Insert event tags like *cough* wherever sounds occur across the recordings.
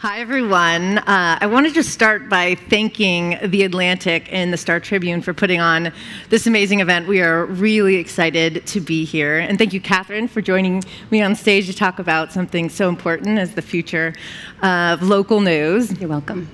Hi, everyone. Uh, I want to just start by thanking The Atlantic and the Star Tribune for putting on this amazing event. We are really excited to be here. And thank you, Catherine, for joining me on stage to talk about something so important as the future of local news. You're welcome.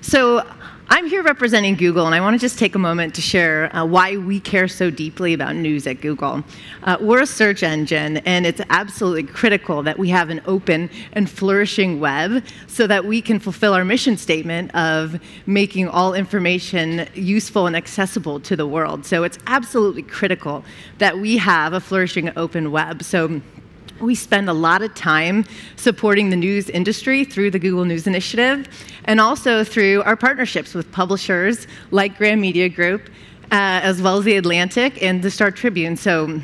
So, I'm here representing Google, and I want to just take a moment to share uh, why we care so deeply about news at Google. Uh, we're a search engine, and it's absolutely critical that we have an open and flourishing web so that we can fulfill our mission statement of making all information useful and accessible to the world. So it's absolutely critical that we have a flourishing open web. So we spend a lot of time supporting the news industry through the Google News Initiative and also through our partnerships with publishers like Graham Media Group, uh, as well as The Atlantic and the Star Tribune. So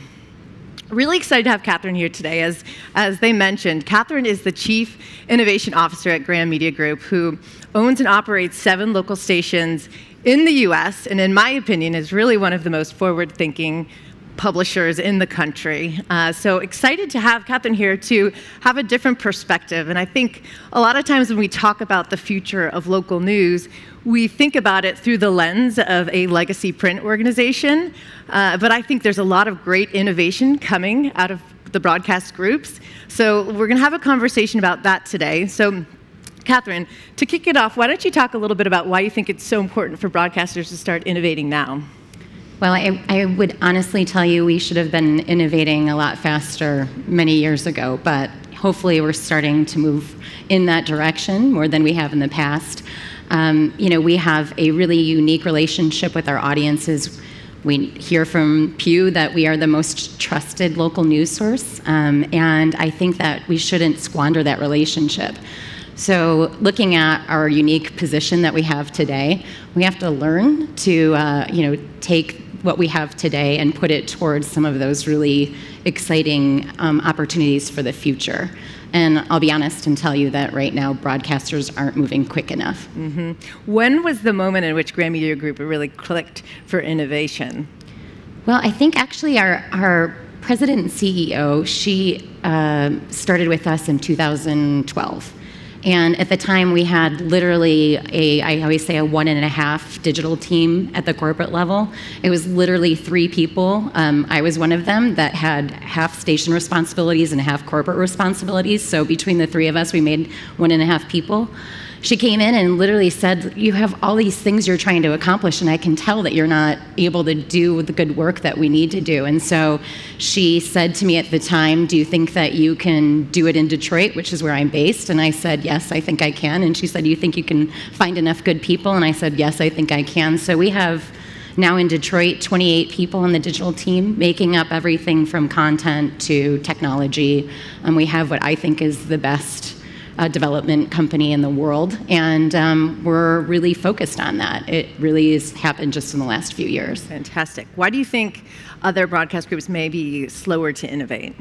really excited to have Catherine here today. As, as they mentioned, Catherine is the Chief Innovation Officer at Graham Media Group, who owns and operates seven local stations in the US, and in my opinion, is really one of the most forward thinking publishers in the country. Uh, so excited to have Catherine here to have a different perspective. And I think a lot of times when we talk about the future of local news, we think about it through the lens of a legacy print organization. Uh, but I think there's a lot of great innovation coming out of the broadcast groups. So we're going to have a conversation about that today. So Catherine, to kick it off, why don't you talk a little bit about why you think it's so important for broadcasters to start innovating now? Well, I, I, would honestly tell you we should have been innovating a lot faster many years ago, but hopefully we're starting to move in that direction more than we have in the past. Um, you know, we have a really unique relationship with our audiences. We hear from Pew that we are the most trusted local news source, um, and I think that we shouldn't squander that relationship. So, looking at our unique position that we have today, we have to learn to, uh, you know, take what we have today and put it towards some of those really exciting um, opportunities for the future. And I'll be honest and tell you that right now broadcasters aren't moving quick enough. Mm-hmm. When was the moment in which Graham Media Group really clicked for innovation? Well, I think actually our, our president and CEO, she uh, started with us in 2012. And at the time, we had literally a, I always say, a one and a half digital team at the corporate level. It was literally three people. Um, I was one of them that had half station responsibilities and half corporate responsibilities. So between the three of us, we made one and a half people she came in and literally said, You have all these things you're trying to accomplish, and I can tell that you're not able to do the good work that we need to do. And so she said to me at the time, Do you think that you can do it in Detroit, which is where I'm based? And I said, Yes, I think I can. And she said, Do you think you can find enough good people? And I said, Yes, I think I can. So we have now in Detroit, 28 people on the digital team, making up everything from content to technology. And we have what I think is the best uh, development company in the world, and um, we're really focused on that. It really has happened just in the last few years. Fantastic. Why do you think other broadcast groups may be slower to innovate?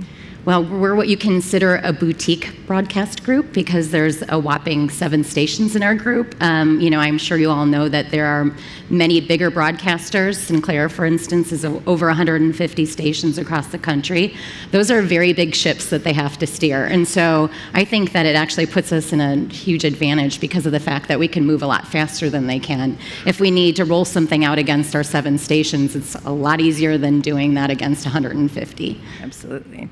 Well, we're what you consider a boutique broadcast group because there's a whopping seven stations in our group. Um, you know, I'm sure you all know that there are many bigger broadcasters. Sinclair, for instance, is over 150 stations across the country. Those are very big ships that they have to steer. And so I think that it actually puts us in a huge advantage because of the fact that we can move a lot faster than they can. If we need to roll something out against our seven stations, it's a lot easier than doing that against 150. Absolutely.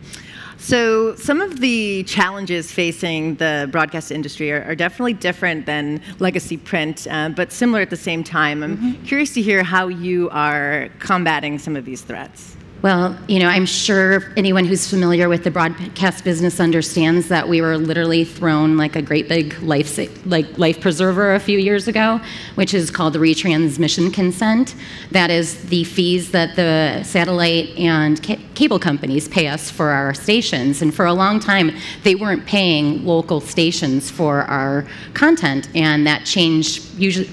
So, some of the challenges facing the broadcast industry are, are definitely different than legacy print, uh, but similar at the same time. I'm mm-hmm. curious to hear how you are combating some of these threats. Well, you know, I'm sure anyone who's familiar with the broadcast business understands that we were literally thrown like a great big life like life preserver a few years ago, which is called the retransmission consent. That is the fees that the satellite and ca cable companies pay us for our stations, and for a long time they weren't paying local stations for our content, and that changed usually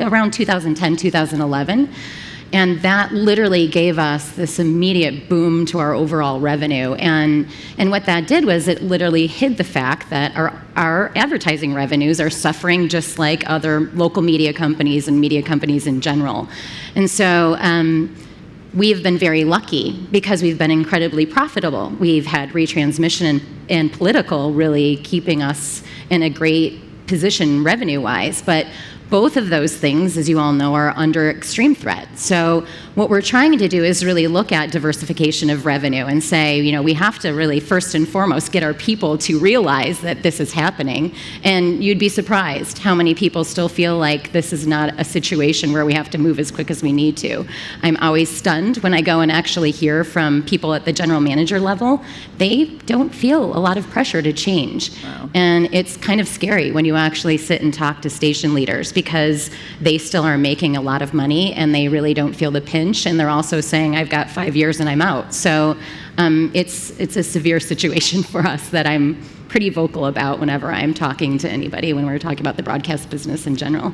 around 2010, 2011. And that literally gave us this immediate boom to our overall revenue. And, and what that did was it literally hid the fact that our, our advertising revenues are suffering just like other local media companies and media companies in general. And so um, we've been very lucky because we've been incredibly profitable. We've had retransmission and, and political really keeping us in a great position revenue wise, but both of those things, as you all know, are under extreme threat. So what we're trying to do is really look at diversification of revenue and say, you know, we have to really first and foremost get our people to realize that this is happening. And you'd be surprised how many people still feel like this is not a situation where we have to move as quick as we need to. I'm always stunned when I go and actually hear from people at the general manager level. They don't feel a lot of pressure to change. Wow. And it's kind of scary when you actually sit and talk to station leaders because they still are making a lot of money and they really don't feel the pinch. And they're also saying, I've got five years and I'm out. So um, it's, it's a severe situation *laughs* for us that I'm pretty vocal about whenever I'm talking to anybody when we're talking about the broadcast business in general.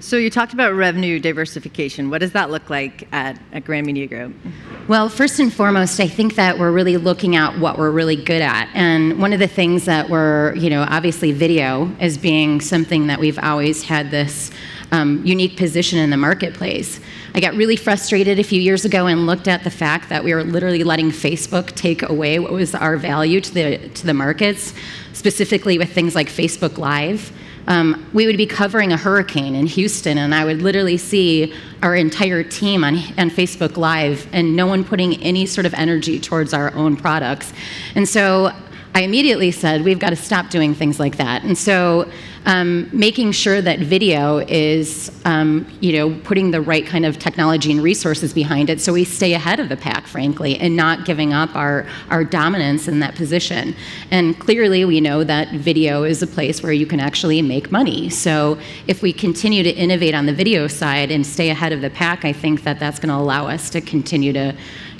So you talked about revenue diversification. What does that look like at, at Graham Media Group? Well, first and foremost, I think that we're really looking at what we're really good at. And one of the things that we're, you know, obviously video as being something that we've always had this um, unique position in the marketplace. I got really frustrated a few years ago and looked at the fact that we were literally letting Facebook take away what was our value to the, to the markets, specifically with things like Facebook Live um, we would be covering a hurricane in Houston, and I would literally see our entire team on, on Facebook Live and no one putting any sort of energy towards our own products. And so I immediately said, we've got to stop doing things like that. And so um, making sure that video is, um, you know, putting the right kind of technology and resources behind it so we stay ahead of the pack, frankly, and not giving up our, our dominance in that position. And clearly we know that video is a place where you can actually make money. So if we continue to innovate on the video side and stay ahead of the pack, I think that that's going to allow us to continue to,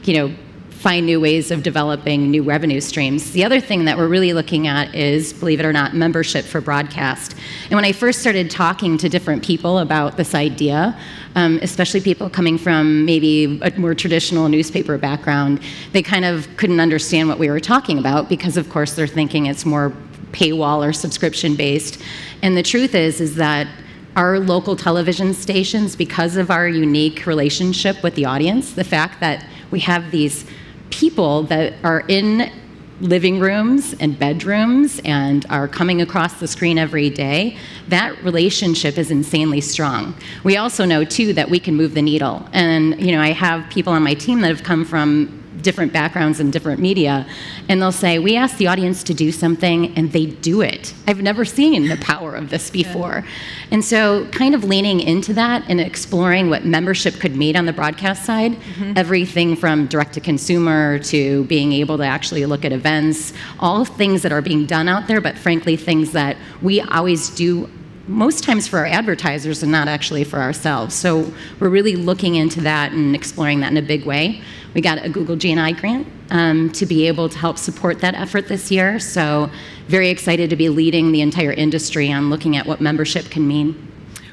you know, find new ways of developing new revenue streams. The other thing that we're really looking at is, believe it or not, membership for broadcast. And when I first started talking to different people about this idea, um, especially people coming from maybe a more traditional newspaper background, they kind of couldn't understand what we were talking about because, of course, they're thinking it's more paywall or subscription based. And the truth is, is that our local television stations, because of our unique relationship with the audience, the fact that we have these people that are in living rooms and bedrooms and are coming across the screen every day, that relationship is insanely strong. We also know too that we can move the needle. And you know, I have people on my team that have come from different backgrounds and different media, and they'll say, We ask the audience to do something, and they do it. I've never seen the power of this before. Yeah. And so, kind of leaning into that and exploring what membership could mean on the broadcast side mm-hmm. everything from direct to consumer to being able to actually look at events, all things that are being done out there, but frankly, things that we always do most times for our advertisers and not actually for ourselves. So we're really looking into that and exploring that in a big way. We got a Google GNI grant um, to be able to help support that effort this year. So very excited to be leading the entire industry on looking at what membership can mean.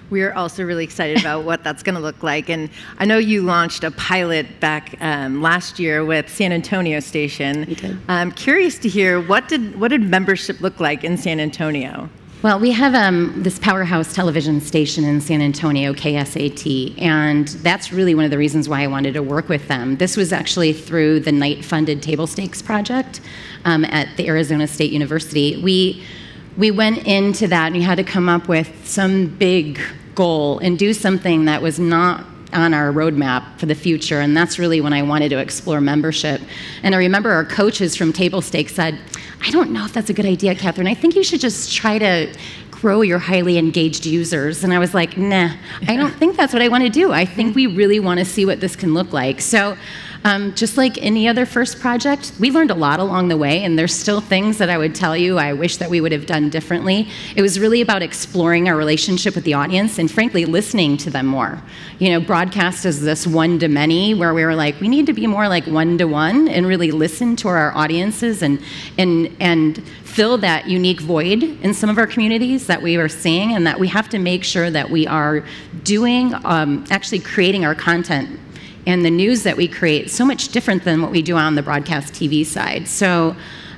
We are also really excited *laughs* about what that's going to look like. And I know you launched a pilot back um, last year with San Antonio Station. We did. I'm curious to hear what did what did membership look like in San Antonio? Well, we have um, this powerhouse television station in San Antonio, KSAT, and that's really one of the reasons why I wanted to work with them. This was actually through the Knight funded Table Stakes project um, at the Arizona State University. We, we went into that and we had to come up with some big goal and do something that was not on our roadmap for the future, and that's really when I wanted to explore membership. And I remember our coaches from Table Stakes said, I don't know if that's a good idea, Catherine. I think you should just try to grow your highly engaged users. And I was like, nah, I don't think that's what I want to do. I think we really want to see what this can look like. So um, just like any other first project, we learned a lot along the way, and there's still things that I would tell you I wish that we would have done differently. It was really about exploring our relationship with the audience and, frankly, listening to them more. You know, broadcast is this one to many where we were like, we need to be more like one to one and really listen to our audiences and and and fill that unique void in some of our communities that we are seeing, and that we have to make sure that we are doing, um, actually creating our content and the news that we create so much different than what we do on the broadcast TV side. So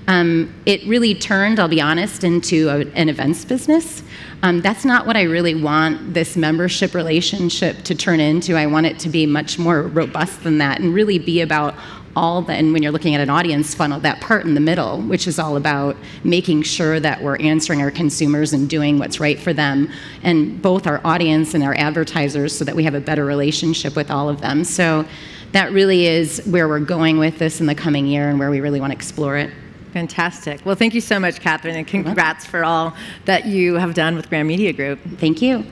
Um, it really turned, I'll be honest, into a, an events business. Um, that's not what I really want this membership relationship to turn into. I want it to be much more robust than that and really be about all the, and when you're looking at an audience funnel, that part in the middle, which is all about making sure that we're answering our consumers and doing what's right for them, and both our audience and our advertisers, so that we have a better relationship with all of them. So that really is where we're going with this in the coming year and where we really want to explore it. Fantastic. Well, thank you so much, Catherine, and congrats for all that you have done with Graham Media Group. Thank you.